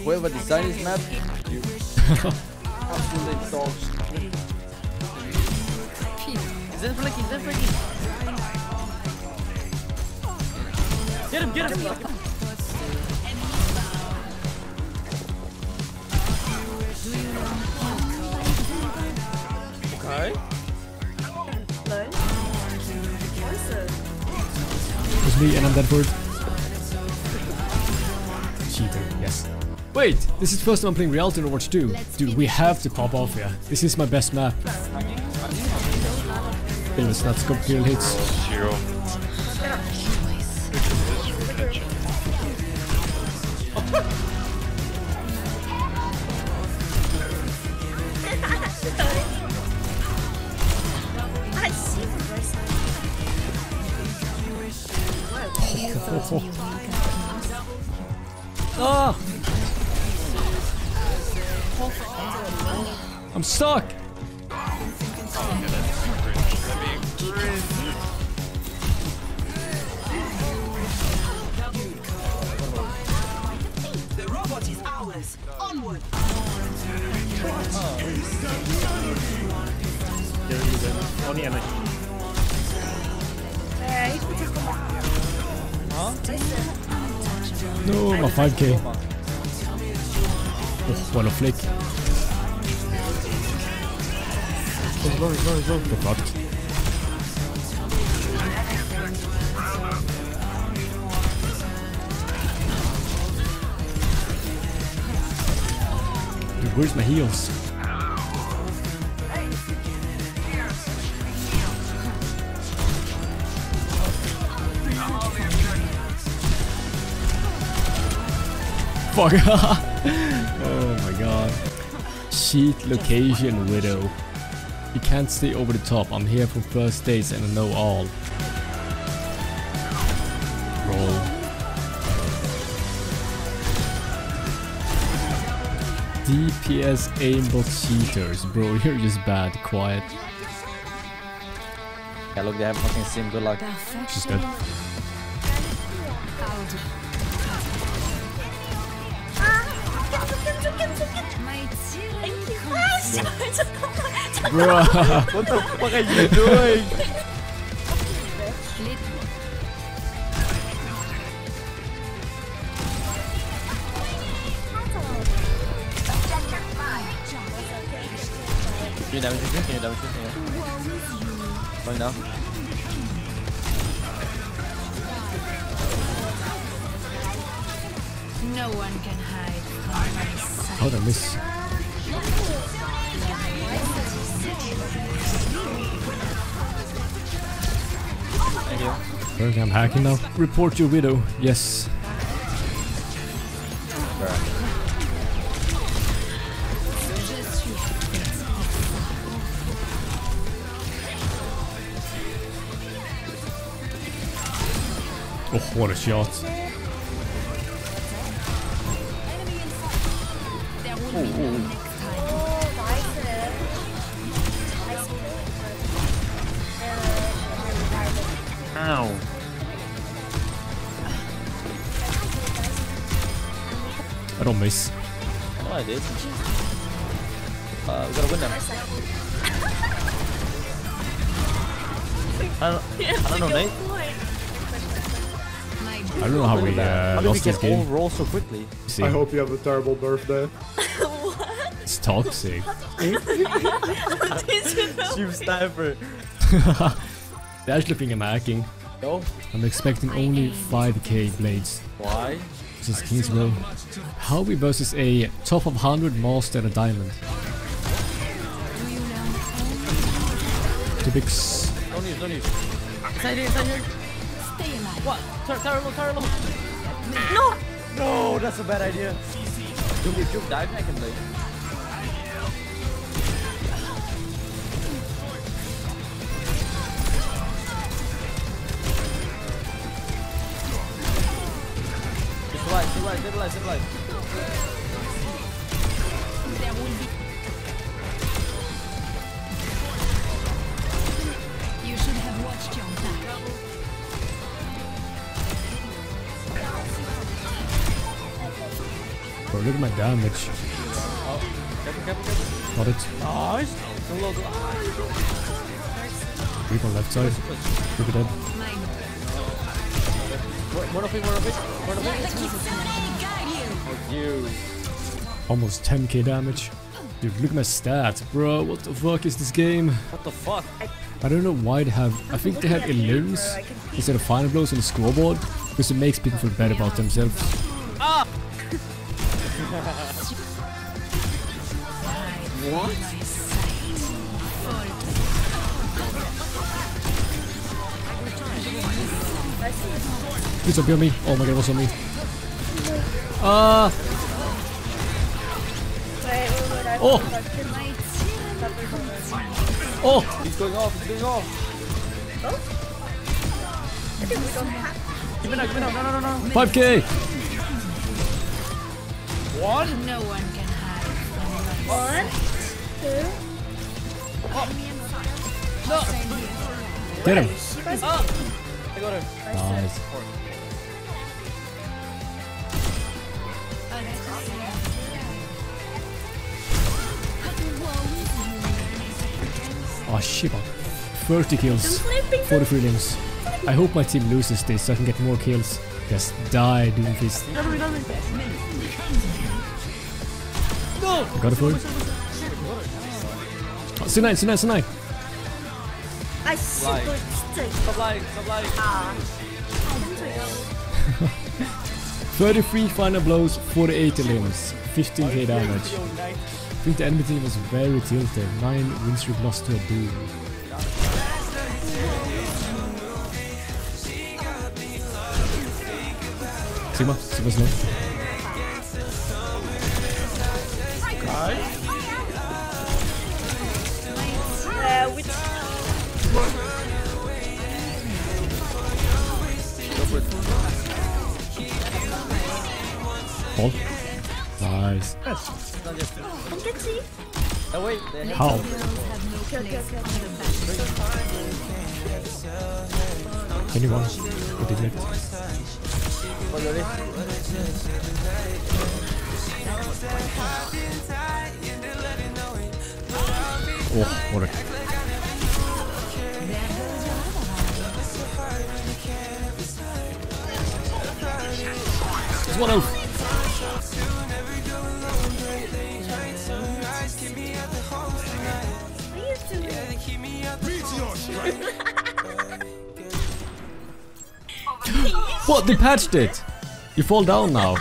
Whoever designed this map, you absolutely dogs. Is that flanking? Is that flanking? Get him! Get him! Okay. It's me and I'm dead for it. Wait, this is the first time I'm playing Rialto in Overwatch 2. Dude, we have to pop off here. This is my best map. Famous not scope kill hits. Zero. I'm stuck! The robot is ours. Onward. Only energy. No, my 5k. Oh, what a flick. The fuck? Dude, where's my heals? Fuck. oh my god. Cheat location widow. You can't stay over the top. I'm here for first days and I know all. Roll. DPS aimbot cheaters. Bro, you're just bad. Quiet. Yeah, look, they have fucking sim. Good luck. She's dead. Bro. What the fuck are you doing? Can you damage me? Can you damage me? Yeah. Going down. No one can hide from my sight. How did I miss? Apparently I'm hacking now. Report your widow. Yes. Oh, what a shot. Don't miss. Oh, I did. Uh, we gotta win them. I don't, I don't know, Nate. I don't know how we How uh, did we lost this get all game. roll so quickly? See, I hope you have a terrible birthday. it's toxic. Chief sniper. They actually think I'm hacking. Yo, I'm expecting only 5k blades. why? This is King's Row. How we versus a top of 100 master and a diamond? Two bigs. Don't use, don't use. Inside here, inside here. Stay alive. What? Tower, tower low, tower low. No! No, that's a bad idea. Juke, if Juke died, I can play. Stabilize, stabilize. There will be. You should have watched your back. Bro, look at my damage. Careful, careful, careful. Got it. Nice. Go low, go. Creep on left side. Creep it dead. One one of it, one of it, one of it. Oh, you. Almost 10k damage. Dude, look at my stats, bro. What the fuck is this game? What the fuck? I don't know why they have. I think they have elims instead of final blows on the scoreboard because it makes people feel better about themselves. Ah! Please don't be on me. Oh my god, what's on me? Wait, wait, wait, Oh. forgot to my Oh! He's going off, he's going off. I think we don't have Give it now, give it now. No, no, no, no. 5k! One. No one, two. Oh. Get him! I got her. Nice. Oh shit. 30 kills. 43 elims. I hope my team loses this so I can get more kills. Just die, Doomfist. No. Got it for you. Oh, C9, C9, C9. I Like. super stick. Stop lying, stop lying. Ah. 33 final blows, 48 elims, 15k damage. I think the enemy team was very tilted. 9 win streak lost to a Doom. Sigma, Sigma's low. Ball. Nice. How? Anyone? What did it? Oh, what a... There's one out. What? They patched it! You fall down now.